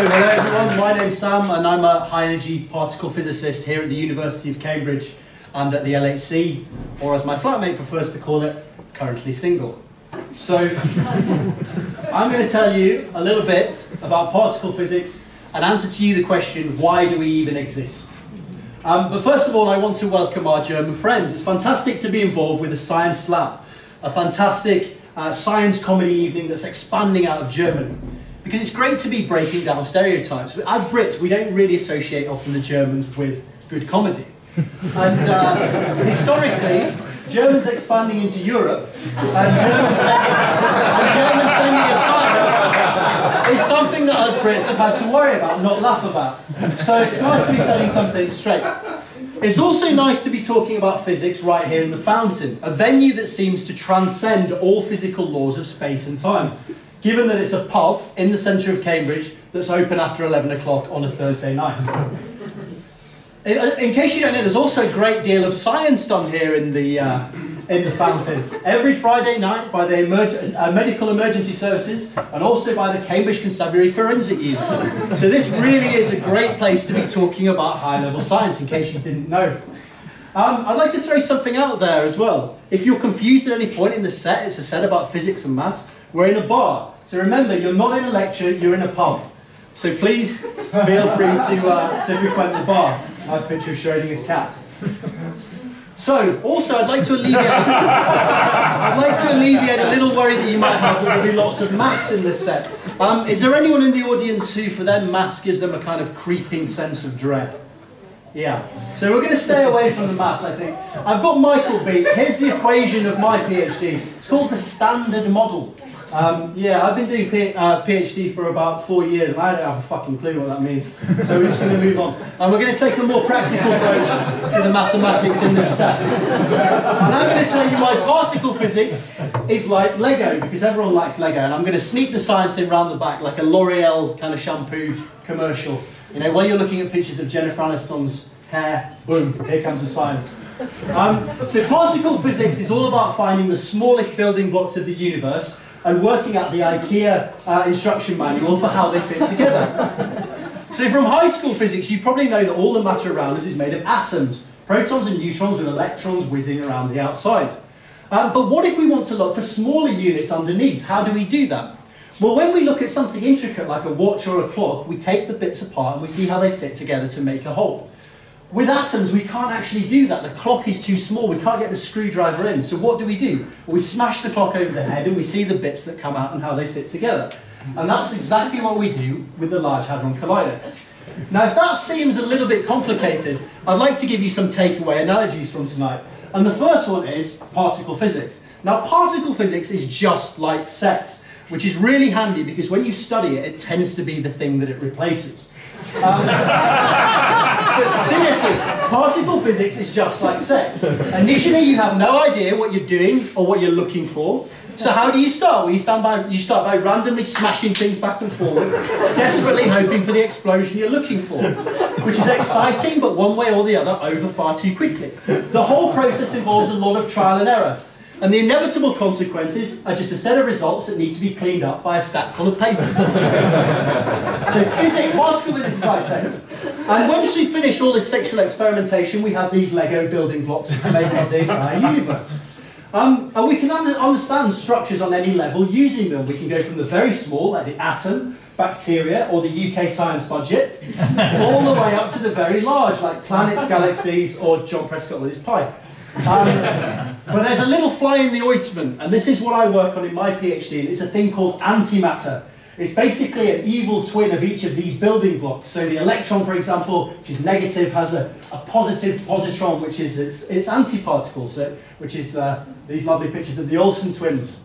hello everyone. My name's Sam, and I'm a high energy particle physicist here at the University of Cambridge and at the LHC, or as my flatmate prefers to call it, currently single. So, I'm going to tell you a little bit about particle physics and answer to you the question why do we even exist? Um, but first of all, I want to welcome our German friends. It's fantastic to be involved with the Science Slam, a fantastic uh, science comedy evening that's expanding out of Germany. Because it's great to be breaking down stereotypes. As Brits, we don't really associate often the Germans with good comedy. And uh, historically, Germans expanding into Europe and Germans sending, and Germans sending aside is something that us Brits have had to worry about, not laugh about. So it's nice to be setting something straight. It's also nice to be talking about physics right here in the fountain, a venue that seems to transcend all physical laws of space and time given that it's a pub in the centre of Cambridge that's open after 11 o'clock on a Thursday night. in, case you don't know, there's also a great deal of science done here in the, uh, in the fountain. Every Friday night by the emerg uh, Medical Emergency Services and also by the Cambridge Constabulary Forensic Unit. So this really is a great place to be talking about high-level science, in case you didn't know. Um, I'd like to throw something out there as well. If you're confused at any point in the set, it's a set about physics and maths. We're in a bar. So remember, you're not in a lecture, you're in a pub. So please feel free to, uh, to frequent the bar. Nice picture of Schrodinger's cat. So, also, I'd like to alleviate. I'd like to alleviate a little worry that you might have that there'll be lots of maths in this set. Um, is there anyone in the audience who, for them, maths gives them a kind of creeping sense of dread? Yeah. So we're going to stay away from the maths, I think. I've got Michael beat. Here's the equation of my PhD. It's called the standard model. Um, yeah, I've been doing P uh, PhD for about four years, and I don't have a fucking clue what that means. So we're just going to move on. And we're going to take a more practical approach to the mathematics in this set. And I'm going to tell you why particle physics is like Lego, because everyone likes Lego. And I'm going to sneak the science in round the back, like a L'Oreal kind of shampoo commercial. You know, while you're looking at pictures of Jennifer Aniston's hair, boom, here comes the science. Um, so particle physics is all about finding the smallest building blocks of the universe and working out the IKEA uh, instruction manual for how they fit together. so from high school physics, you probably know that all the matter around us is made of atoms, protons and neutrons with electrons whizzing around the outside. Uh, but what if we want to look for smaller units underneath? How do we do that? Well, when we look at something intricate like a watch or a clock, we take the bits apart and we see how they fit together to make a whole. With atoms, we can't actually do that. The clock is too small. We can't get the screwdriver in. So what do we do? We smash the clock over the head and we see the bits that come out and how they fit together. And that's exactly what we do with the Large Hadron Collider. Now, if that seems a little bit complicated, I'd like to give you some takeaway analogies from tonight. And the first one is particle physics. Now, particle physics is just like sex, which is really handy because when you study it, it tends to be the thing that it replaces. Um, but seriously, particle physics is just like sex. Initially, you have no idea what you're doing or what you're looking for. So how do you start? Well, you, by, you start by randomly smashing things back and forward, desperately hoping for the explosion you're looking for, which is exciting, but one way or the other, over far too quickly. The whole process involves a lot of trial and error. And the inevitable consequences are just a set of results that need to be cleaned up by a stack full of paper. so physics, particle physics is like sex. And once we finish all this sexual experimentation, we have these Lego building blocks to make up the entire universe. Um, and we can understand structures on any level using them. We can go from the very small, like the atom, bacteria, or the UK science budget, all the way up to the very large, like planets, galaxies, or John Prescott with his pipe. Um, but there's a little fly in the ointment, and this is what I work on in my PhD, and it's a thing called antimatter. It's basically an evil twin of each of these building blocks. So the electron, for example, which is negative, has a, a positive positron, which is its, its antiparticle, so, which is uh, these lovely pictures of the Olsen twins.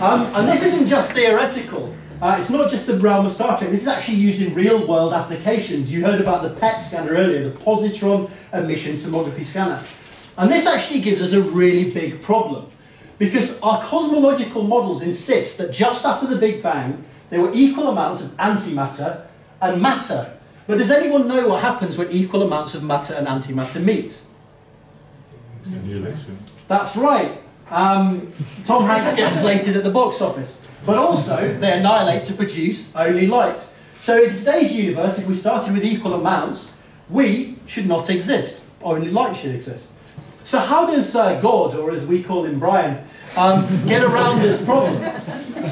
Um, and this isn't just theoretical. Uh, it's not just the realm of Star Trek. This is actually used in real-world applications. You heard about the PET scanner earlier, the positron emission tomography scanner. And this actually gives us a really big problem because our cosmological models insist that just after the Big Bang, there were equal amounts of antimatter and matter. But does anyone know what happens when equal amounts of matter and antimatter meet? That's right. Um, Tom Hanks gets slated at the box office. But also, they annihilate to produce only light. So in today's universe, if we started with equal amounts, we should not exist. Only light should exist. So how does uh, God, or as we call him Brian, um, get around this problem?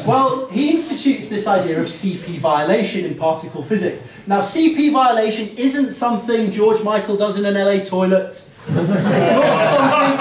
Well, he institutes this idea of CP violation in particle physics. Now, CP violation isn't something George Michael does in an LA toilet. It's not something,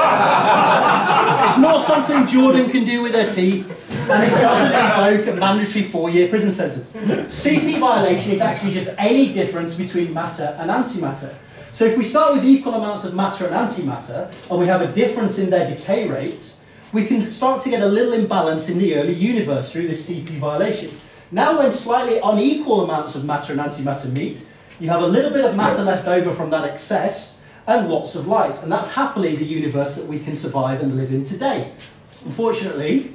it's not something Jordan can do with her teeth, and it doesn't invoke a mandatory four-year prison sentence. CP violation is actually just any difference between matter and antimatter. So if we start with equal amounts of matter and antimatter, and we have a difference in their decay rates, we can start to get a little imbalance in the early universe through this CP violation. Now when slightly unequal amounts of matter and antimatter meet, you have a little bit of matter left over from that excess and lots of light. And that's happily the universe that we can survive and live in today. Unfortunately,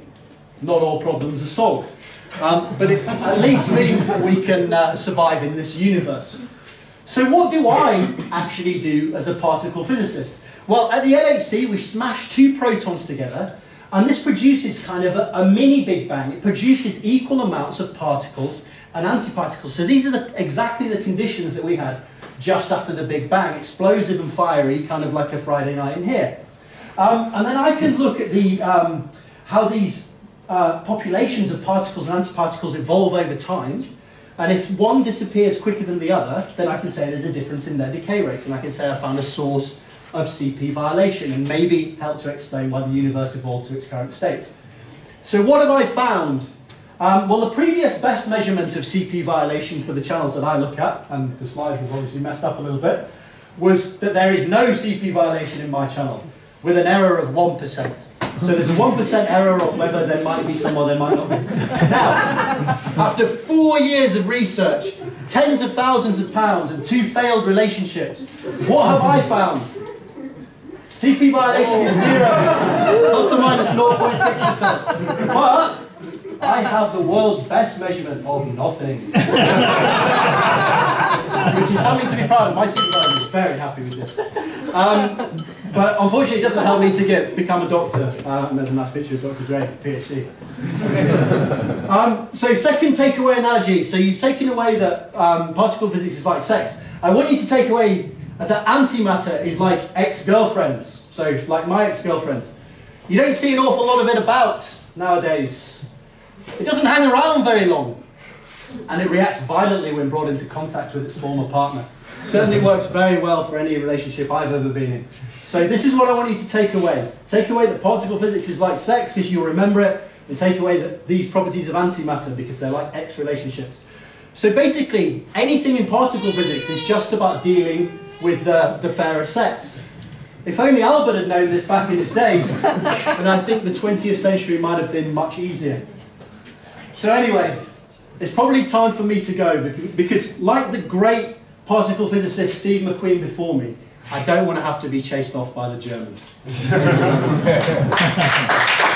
not all problems are solved. Um, but it at least means that we can uh, survive in this universe. So what do I actually do as a particle physicist? Well, at the LHC, we smash two protons together and this produces kind of a, a, mini Big Bang. It produces equal amounts of particles and antiparticles. So these are the, exactly the conditions that we had just after the Big Bang, explosive and fiery, kind of like a Friday night in here. Um, and then I can look at the, um, how these uh, populations of particles and antiparticles evolve over time. And if one disappears quicker than the other, then I can say there's a difference in their decay rates. And I can say I found a source of CP violation and maybe help to explain why the universe evolved to its current state. So what have I found? Um, well, the previous best measurement of CP violation for the channels that I look at, and the slides have obviously messed up a little bit, was that there is no CP violation in my channel, with an error of 1%. So there's a 1% error on whether there might be some or there might not be. Now, after four years of research, tens of thousands of pounds and two failed relationships, what have I found? CP violation is zero, plus or minus 0.6%. But I have the world's best measurement of nothing. Which is something to be proud of. My supervisor is very happy with this. Um, but unfortunately, it doesn't help me to get become a doctor. Uh, and there's a nice picture of Dr. Dre, PhD. um, so second takeaway analogy. So you've taken away that um, particle physics is like sex. I want you to take away that antimatter is like ex-girlfriends, so like my ex-girlfriends. You don't see an awful lot of it about nowadays. It doesn't hang around very long, and it reacts violently when brought into contact with its former partner. Certainly works very well for any relationship I've ever been in. So this is what I want you to take away. Take away that particle physics is like sex because you'll remember it, and take away that these properties of antimatter because they're like X relationships. So basically, anything in particle physics is just about dealing with the, the fairer sex. If only Albert had known this back in his day, then I think the 20th century might have been much easier. So anyway, it's probably time for me to go because like the great particle physicist Steve McQueen before me, I don't want to have to be chased off by the Germans.